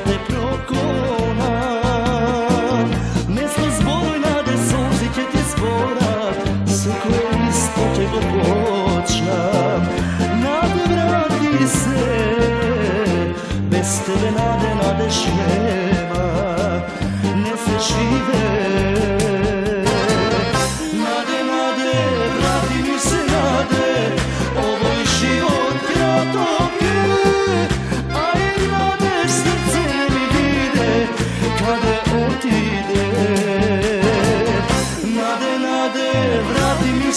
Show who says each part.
Speaker 1: te prokona Mesto zboroj nade sunci će ti zborat Suko isto će go počnat. Nade vrati se Bez tebe nade nadeš nema Ne se žive. Nade, nade, vrati mi se nade. Ovo je život kratom otide Nade, nade, vrati mi